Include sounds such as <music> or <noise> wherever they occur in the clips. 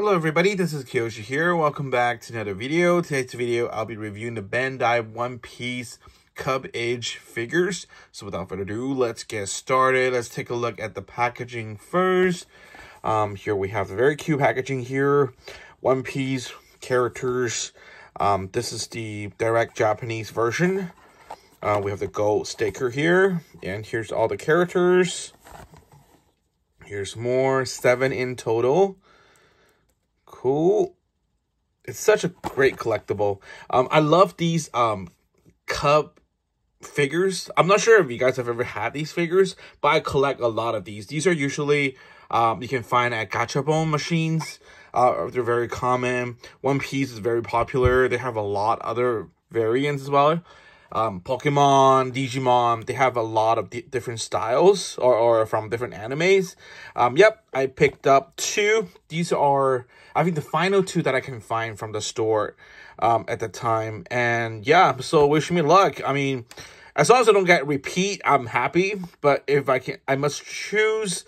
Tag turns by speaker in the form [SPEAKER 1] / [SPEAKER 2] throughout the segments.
[SPEAKER 1] Hello everybody, this is Kiyoshi here. Welcome back to another video. Today's video, I'll be reviewing the Bandai One Piece Cup Edge figures. So without further ado, let's get started. Let's take a look at the packaging first. Um, here we have the very cute packaging here. One Piece characters. Um, this is the direct Japanese version. Uh, we have the gold sticker here. And here's all the characters. Here's more, seven in total. Cool. It's such a great collectible. Um, I love these um Cup figures. I'm not sure if you guys have ever had these figures, but I collect a lot of these. These are usually um you can find at Gachapon machines. Uh, they're very common. One Piece is very popular. They have a lot other variants as well um, Pokemon, Digimon, they have a lot of different styles or, or from different animes. Um, yep, I picked up two. These are, I think, the final two that I can find from the store um, at the time. And yeah, so wish me luck. I mean, as long as I don't get repeat, I'm happy. But if I can, I must choose.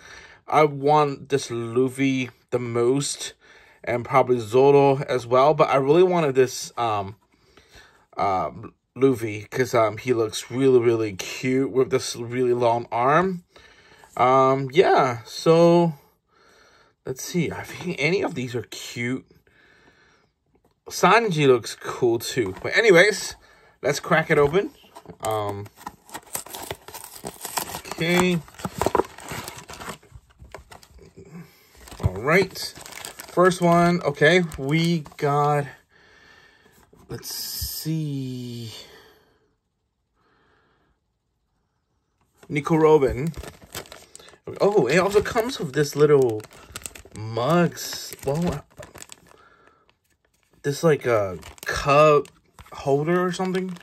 [SPEAKER 1] I want this Luffy the most, and probably Zoro as well. But I really wanted this um, um, Luffy because um he looks really really cute with this really long arm. Um yeah, so let's see. I think any of these are cute. Sanji looks cool too. But anyways, let's crack it open. Um okay. All right. First one, okay, we got let's see. Nico Robin. Oh, it also comes with this little mugs. Well, this like a cup holder or something.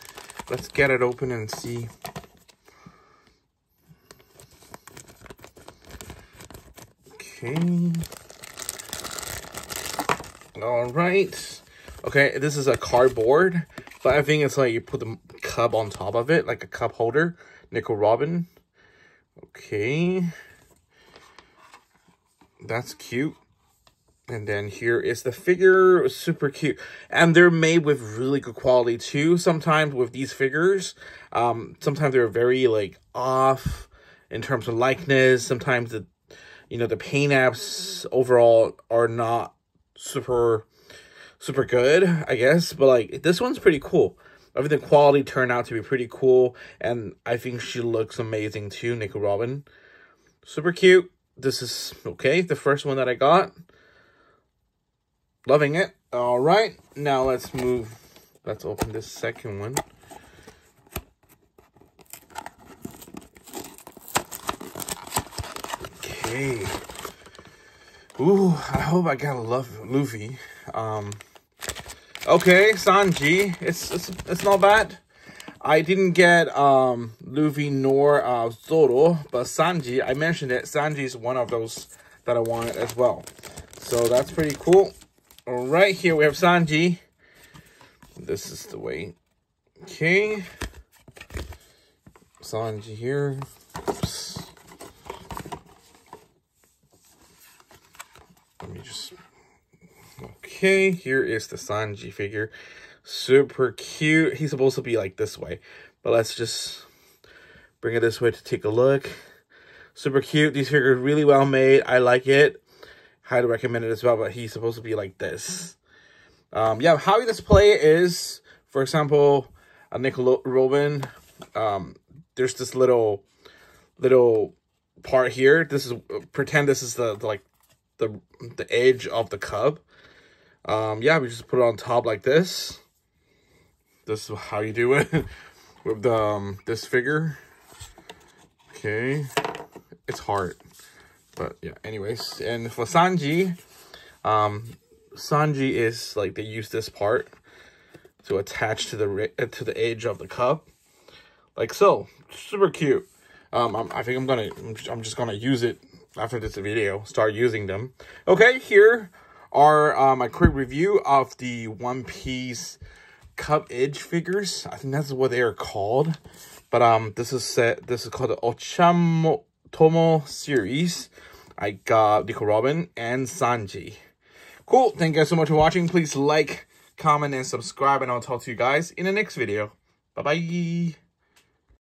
[SPEAKER 1] Let's get it open and see. Okay. All right. Okay, this is a cardboard, but I think it's like you put the cub on top of it, like a cup holder. Nico Robin. Okay. That's cute. And then here is the figure, super cute. And they're made with really good quality too. Sometimes with these figures, um, sometimes they're very like off in terms of likeness. Sometimes the, you know, the paint apps overall are not super super good, I guess. But like this one's pretty cool. The quality turned out to be pretty cool, and I think she looks amazing too, Nico Robin. Super cute. This is okay. The first one that I got. Loving it. All right, now let's move. Let's open this second one. Okay. Ooh, I hope I got a love Luffy. Um, Okay, Sanji. It's it's it's not bad. I didn't get um Luffy nor uh Zoro, but Sanji, I mentioned it. Sanji is one of those that I wanted as well. So that's pretty cool. All right, here we have Sanji. This is the way. Okay. Sanji here. Oops. Let me just Okay, here is the Sanji figure. Super cute. He's supposed to be like this way. But let's just bring it this way to take a look. Super cute. These figures really well made. I like it. Highly recommend it as well. But he's supposed to be like this. Um, yeah, how you display it is, for example, a Robin. Um, there's this little, little part here. This is, pretend this is the, the like, the, the edge of the cub. Um, yeah, we just put it on top like this. This is how you do it <laughs> with the, um, this figure. Okay. It's hard. But yeah, anyways. And for Sanji, um, Sanji is like they use this part to attach to the uh, to the edge of the cup, like so. Super cute. Um, I'm, I think I'm gonna I'm just gonna use it after this video. Start using them. Okay, here are um, a quick review of the One Piece Cup Edge figures. I think that's what they are called. But um, this is set. This is called the Ochamotomo series. I got Nico Robin and Sanji. Cool. Thank you guys so much for watching. Please like, comment, and subscribe, and I'll talk to you guys in the next video. Bye-bye.